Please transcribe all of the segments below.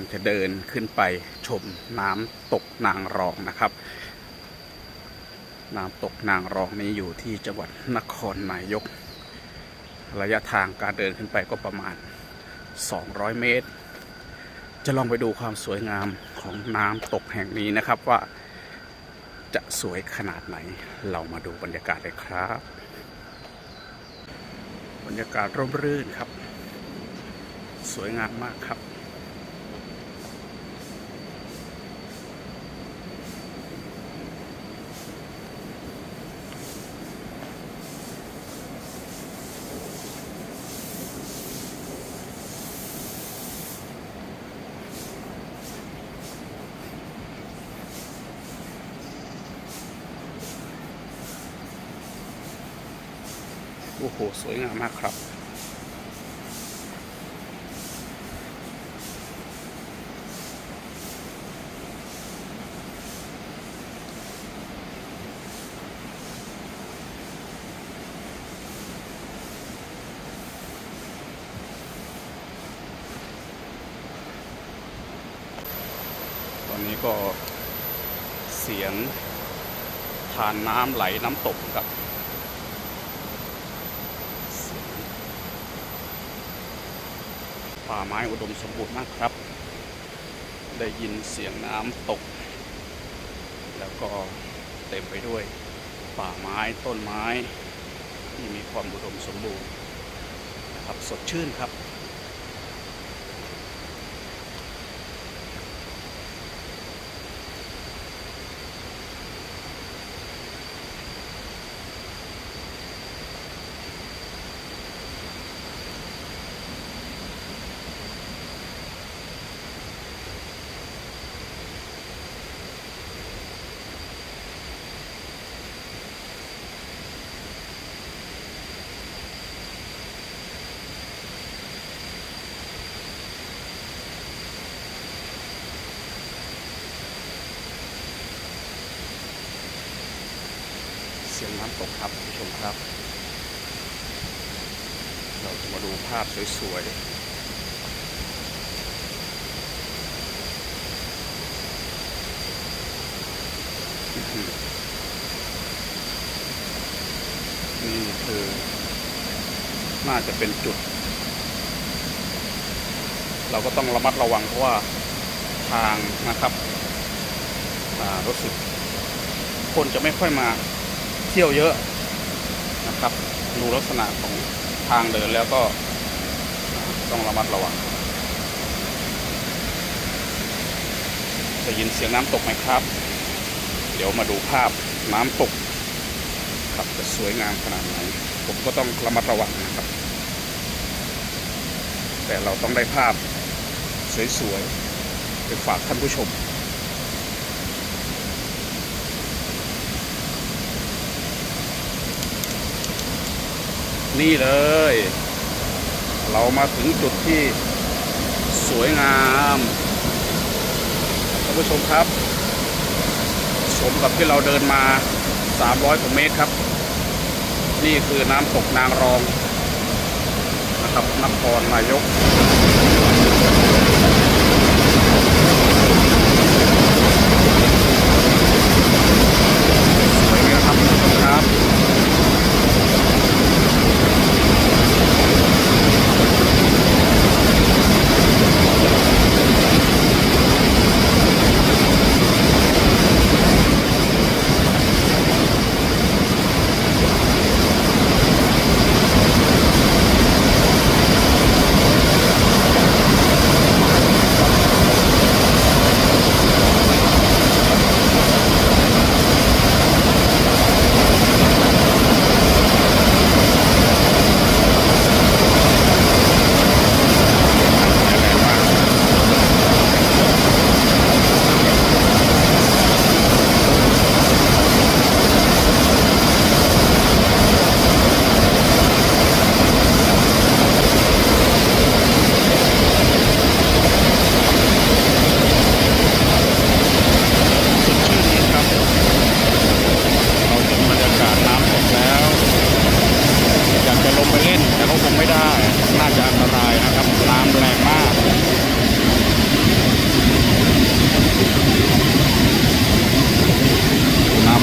ลังจะเดินขึ้นไปชมน้ำตกนางรองนะครับ น้ำตกนางรองนี้อยู่ที่จังหวัดนครนายก ระยะทางการเดินขึ้นไปก็ประมาณ 200 เมตร จะลองไปดูความสวยงามของน้ำตกแห่งนี้นะครับว่าจะสวยขนาดไหน เรามาดูบรรยากาศเลยครับ บรรยากาศร่มรื่นครับ สวยงามมากครับ โอ้โห สวยงามมากครับ ตอนนี้ก็เสียงทานน้ำไหลน้ำตกครับ ป่าไม้อุดมสมบูรณ์มากครับ ได้ยินเสียงน้ำตก แล้วก็เต็มไปด้วยป่าไม้ต้นไม้ ที่มีความอุดมสมบูรณ์นะครับสดชื่นครับ สียงน้ำตกครับคุณผู้ชมครับ เราจะมาดูภาพสวยๆอื้อหือนี่คือน่าจะเป็นจุด เราก็ต้องระมัดระวังเพราะว่าทางนะครับรู้สึกคนจะไม่ค่อยมา เที่ยวเยอะนะครับดูลักษณะของทางเดินแล้วก็ต้องระมัดระวังจะยินเสียงน้ำตกไหมครับ เดี๋ยวมาดูภาพน้ำตกครับจะสวยงามขนาดไหนผมก็ต้องระมัดระวังนะครับ แต่เราต้องได้ภาพสวยๆไปฝากท่านผู้ชม นี่เลย เรามาถึงจุดที่สวยงามท่านผู้ชมครับ สมกับที่เราเดินมา 300กว่าเมตรครับ นี่คือน้ำตกนางรองนะครับนครนายกสวยงามครับ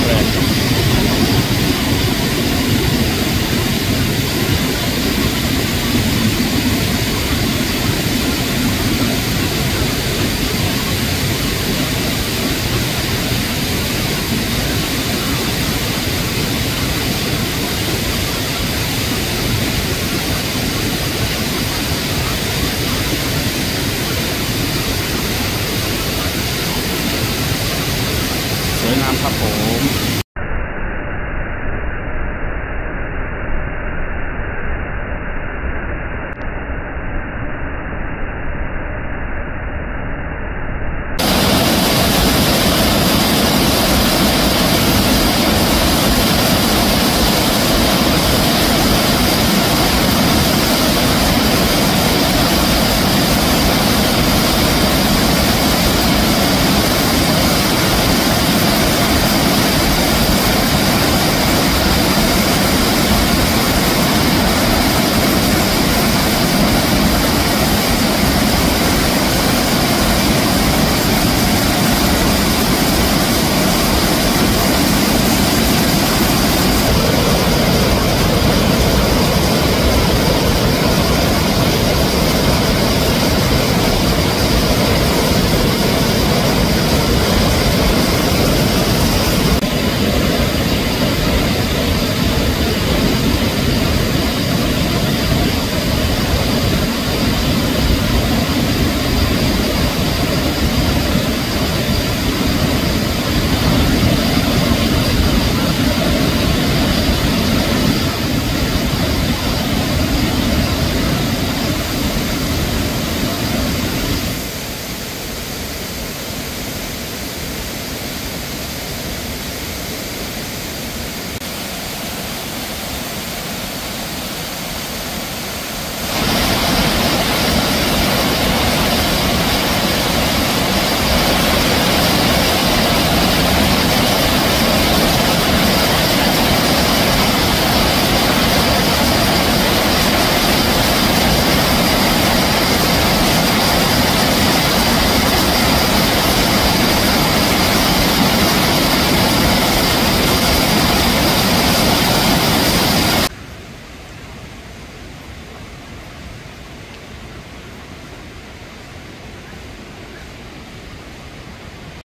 correct. ครับผม